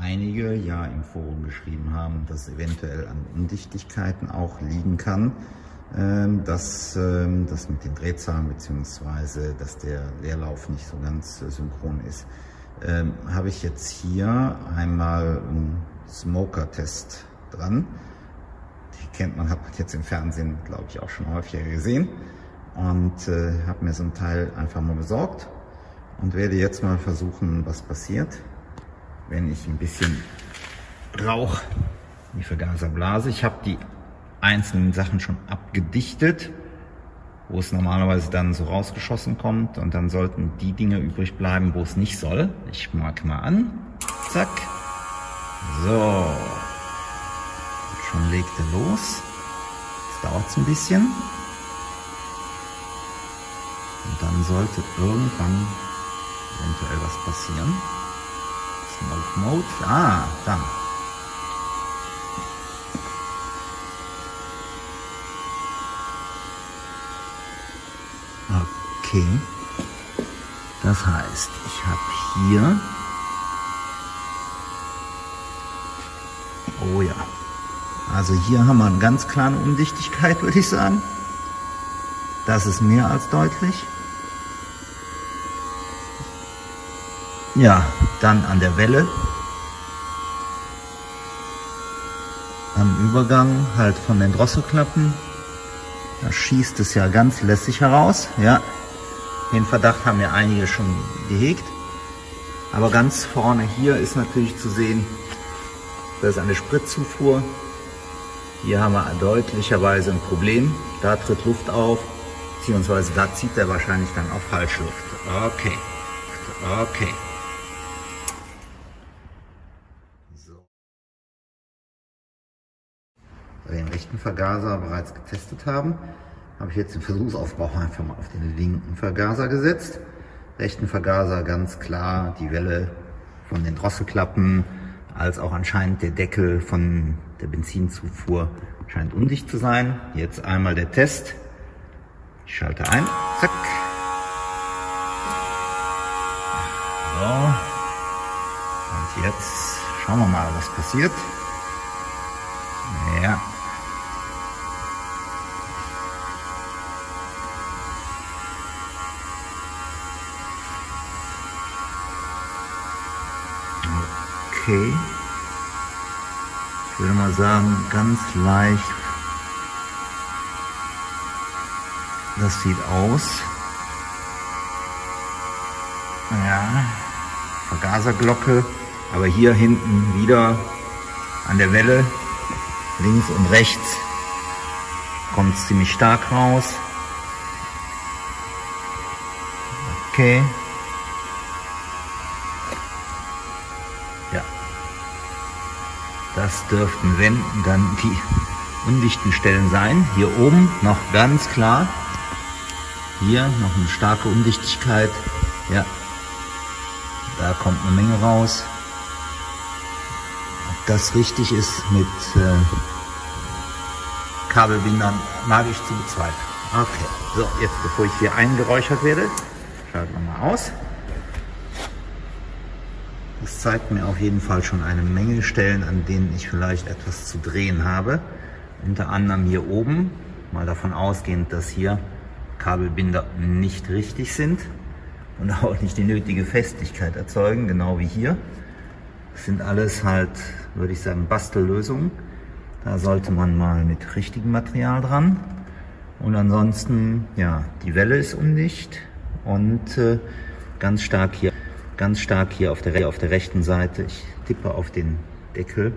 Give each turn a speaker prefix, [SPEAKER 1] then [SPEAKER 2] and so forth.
[SPEAKER 1] einige ja im Forum geschrieben haben, dass eventuell an Undichtigkeiten auch liegen kann, ähm, dass ähm, das mit den Drehzahlen beziehungsweise dass der Leerlauf nicht so ganz äh, synchron ist. Ähm, Habe ich jetzt hier einmal einen Smoker-Test dran. Die kennt man, hat man jetzt im Fernsehen, glaube ich, auch schon häufiger gesehen. Und äh, habe mir so ein Teil einfach mal besorgt und werde jetzt mal versuchen, was passiert, wenn ich ein bisschen Rauch in die Vergaserblase. Ich habe die einzelnen Sachen schon abgedichtet, wo es normalerweise dann so rausgeschossen kommt und dann sollten die Dinge übrig bleiben, wo es nicht soll. Ich mag mal an. Zack. So. Schon legt er los. Jetzt dauert es ein bisschen. Und dann sollte irgendwann eventuell was passieren. Smoke Mode. Ah, dann. Okay. Das heißt, ich habe hier. Oh ja. Also hier haben wir eine ganz kleine Undichtigkeit, würde ich sagen. Das ist mehr als deutlich. Ja, dann an der Welle. Am Übergang halt von den Drosselklappen. Da schießt es ja ganz lässig heraus. Ja, den Verdacht haben ja einige schon gehegt. Aber ganz vorne hier ist natürlich zu sehen, das ist eine Spritzufuhr. Hier haben wir deutlicherweise ein Problem. Da tritt Luft auf, beziehungsweise da zieht er wahrscheinlich dann auch Falschluft. Okay, okay. Den rechten Vergaser bereits getestet haben, habe ich jetzt den Versuchsaufbau einfach mal auf den linken Vergaser gesetzt. Rechten Vergaser ganz klar die Welle von den Drosselklappen, als auch anscheinend der Deckel von der Benzinzufuhr scheint undicht zu sein. Jetzt einmal der Test. Ich schalte ein. Zack. So. Und jetzt schauen wir mal, was passiert. Okay. Ich würde mal sagen, ganz leicht. Das sieht aus. Ja, Vergaserglocke. Aber hier hinten wieder an der Welle, links und rechts, kommt es ziemlich stark raus. Okay. Das dürften, wenn, dann die undichten Stellen sein. Hier oben noch ganz klar. Hier noch eine starke Undichtigkeit. Ja, da kommt eine Menge raus. Ob das richtig ist mit äh, Kabelbindern, mag ich zu bezweifeln. Okay, so, jetzt bevor ich hier eingeräuchert werde, schalten wir mal aus. Das zeigt mir auf jeden Fall schon eine Menge Stellen, an denen ich vielleicht etwas zu drehen habe. Unter anderem hier oben, mal davon ausgehend, dass hier Kabelbinder nicht richtig sind und auch nicht die nötige Festigkeit erzeugen, genau wie hier. Das sind alles halt, würde ich sagen, Bastellösungen. Da sollte man mal mit richtigem Material dran. Und ansonsten, ja, die Welle ist undicht und äh, ganz stark hier ganz stark hier auf der, auf der rechten Seite. Ich tippe auf den Deckel